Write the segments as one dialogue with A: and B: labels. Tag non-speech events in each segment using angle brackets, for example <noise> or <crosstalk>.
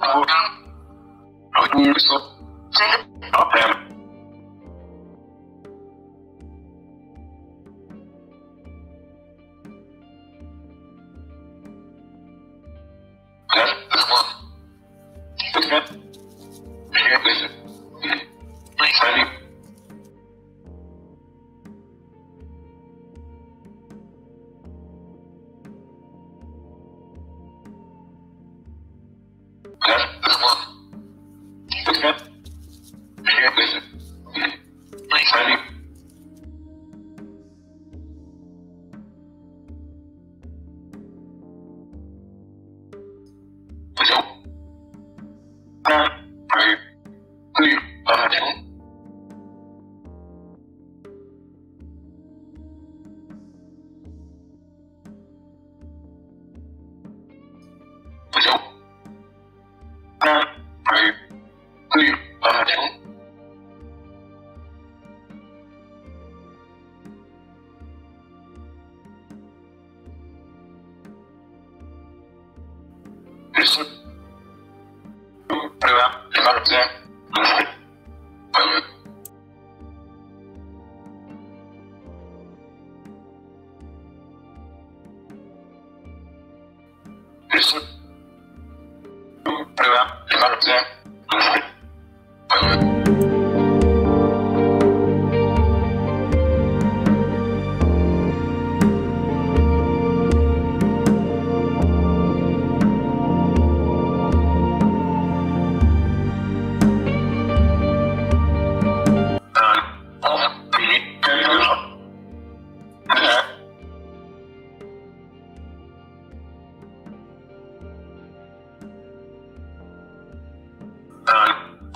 A: Ahoj. Hodně vysok. A ten. Voilà, c'est parti.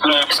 A: Tchau.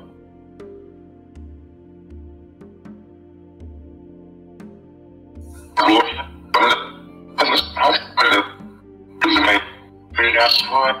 A: watch for it.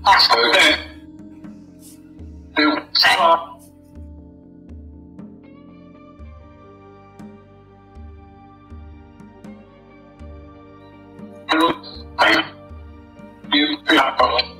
A: <laughs> 对，对，对，对，对，对。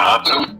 A: Problem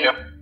A: Yep.